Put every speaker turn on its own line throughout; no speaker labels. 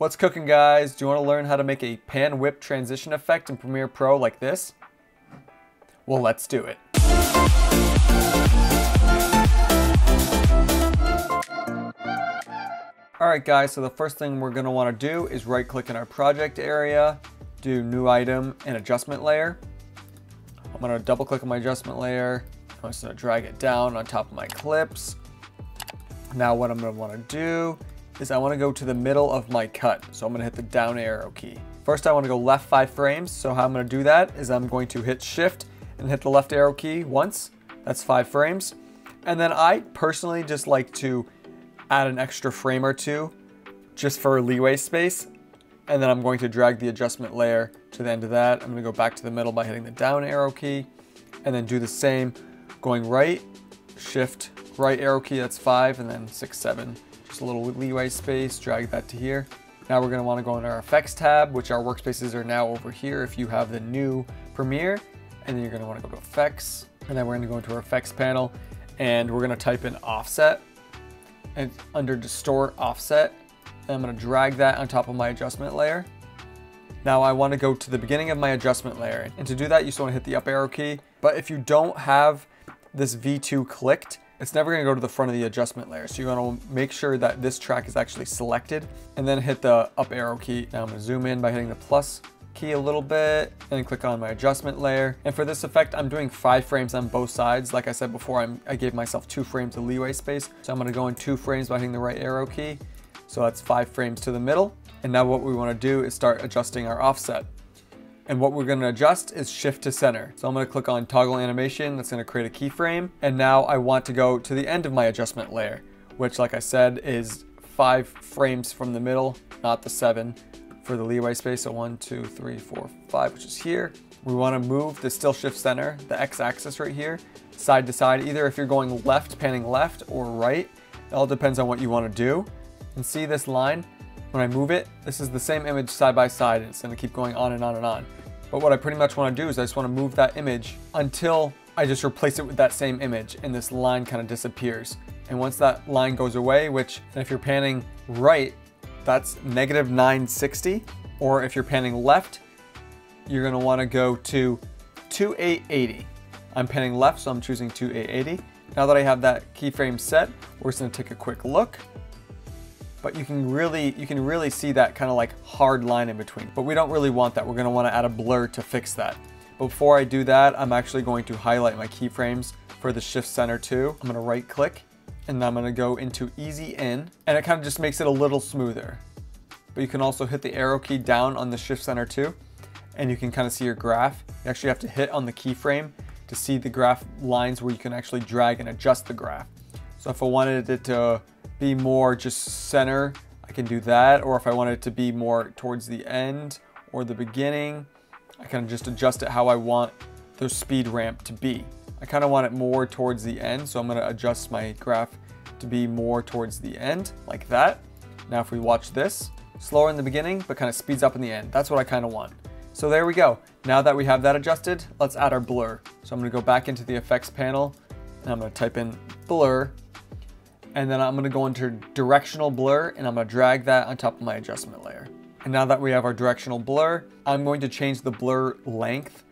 What's cooking guys? Do you want to learn how to make a pan whip transition effect in Premiere Pro like this? Well, let's do it. Alright guys, so the first thing we're going to want to do is right click in our project area, do new item and adjustment layer. I'm going to double click on my adjustment layer. I'm just to drag it down on top of my clips. Now what I'm want to do is I want to go to the middle of my cut. So I'm going to hit the down arrow key. First I want to go left five frames. So how I'm going to do that is I'm going to hit shift and hit the left arrow key once. That's five frames. And then I personally just like to add an extra frame or two just for leeway space. And then I'm going to drag the adjustment layer to the end of that. I'm to go back to the middle by hitting the down arrow key and then do the same going right, shift, right arrow key, that's five, and then six, seven, just a little leeway space, drag that to here. Now we're gonna wanna go into our effects tab, which our workspaces are now over here if you have the new Premiere, and then you're gonna wanna go to effects, and then we're gonna go into our effects panel, and we're gonna type in offset, and under distort offset, and I'm gonna drag that on top of my adjustment layer. Now I wanna go to the beginning of my adjustment layer, and to do that, you just wanna hit the up arrow key, but if you don't have this V2 clicked, it's never gonna go to the front of the adjustment layer. So you're gonna make sure that this track is actually selected and then hit the up arrow key. Now I'm gonna zoom in by hitting the plus key a little bit and click on my adjustment layer. And for this effect, I'm doing five frames on both sides. Like I said before, I'm, I gave myself two frames of leeway space. So I'm gonna go in two frames by hitting the right arrow key. So that's five frames to the middle. And now what we wanna do is start adjusting our offset. And what we're gonna adjust is shift to center. So I'm gonna click on toggle animation, that's gonna create a keyframe. And now I want to go to the end of my adjustment layer, which like I said, is five frames from the middle, not the seven for the leeway space. So one, two, three, four, five, which is here. We wanna move the still shift center, the X axis right here, side to side, either if you're going left, panning left or right. It all depends on what you wanna do. And see this line? When I move it, this is the same image side by side. It's gonna keep going on and on and on. But what I pretty much want to do is I just want to move that image until I just replace it with that same image and this line kind of disappears. And once that line goes away, which if you're panning right, that's negative 960. Or if you're panning left, you're want to go to 2880. I'm panning left, so I'm choosing 2880. Now that I have that keyframe set, we're just to take a quick look but you can really you can really see that kind of like hard line in between. But we don't really want that. We're going to want to add a blur to fix that. Before I do that, I'm actually going to highlight my keyframes for the shift center too. I'm going to right click and I'm going to go into easy in and it kind of just makes it a little smoother. But you can also hit the arrow key down on the shift center too and you can kind of see your graph. You actually have to hit on the keyframe to see the graph lines where you can actually drag and adjust the graph. So if I wanted it to be more just center, I can do that. Or if I want it to be more towards the end or the beginning, I can just adjust it how I want the speed ramp to be. I kind of want it more towards the end, so I'm going to adjust my graph to be more towards the end, like that. Now if we watch this, slower in the beginning, but kind of speeds up in the end. That's what I kind of want. So there we go. Now that we have that adjusted, let's add our blur. So I'm going to go back into the effects panel, and I'm going to type in blur, and then I'm gonna go into directional blur and I'm gonna drag that on top of my adjustment layer. And now that we have our directional blur, I'm going to change the blur length.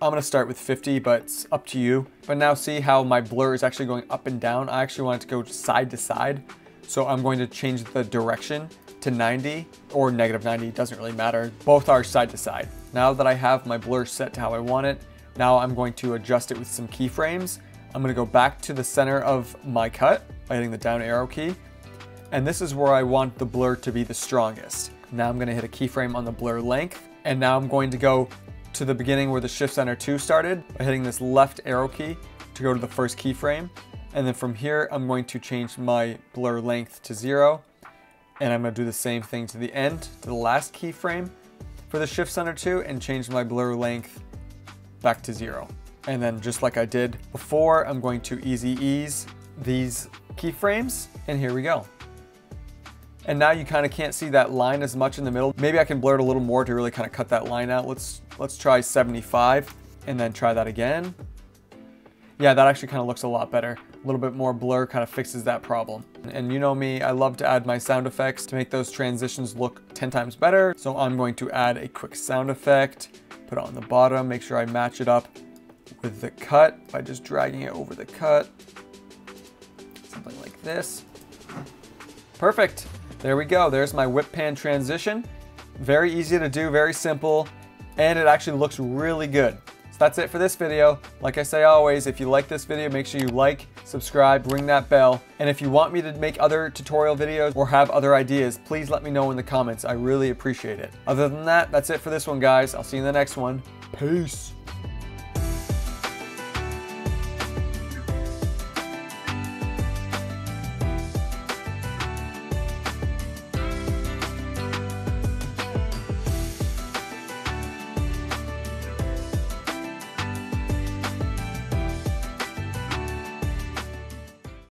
I'm gonna start with 50, but it's up to you. But now see how my blur is actually going up and down. I actually want it to go side to side. So I'm going to change the direction to 90 or negative 90, doesn't really matter. Both are side to side. Now that I have my blur set to how I want it, now I'm going to adjust it with some keyframes. I'm gonna go back to the center of my cut by hitting the down arrow key. And this is where I want the blur to be the strongest. Now I'm gonna hit a keyframe on the blur length. And now I'm going to go to the beginning where the shift center 2 started by hitting this left arrow key to go to the first keyframe. And then from here, I'm going to change my blur length to zero. And I'm gonna do the same thing to the end, to the last keyframe for the shift center 2 and change my blur length back to zero. And then just like I did before, I'm going to easy ease these keyframes, and here we go. And now you kind of can't see that line as much in the middle. Maybe I can blur it a little more to really kind of cut that line out. Let's, let's try 75 and then try that again. Yeah, that actually kind of looks a lot better. A little bit more blur kind of fixes that problem. And you know me, I love to add my sound effects to make those transitions look 10 times better. So I'm going to add a quick sound effect, put it on the bottom, make sure I match it up with the cut by just dragging it over the cut. This. Perfect. There we go. There's my whip pan transition. Very easy to do, very simple, and it actually looks really good. So that's it for this video. Like I say always, if you like this video, make sure you like, subscribe, ring that bell. And if you want me to make other tutorial videos or have other ideas, please let me know in the comments. I really appreciate it. Other than that, that's it for this one, guys. I'll see you in the next one. Peace.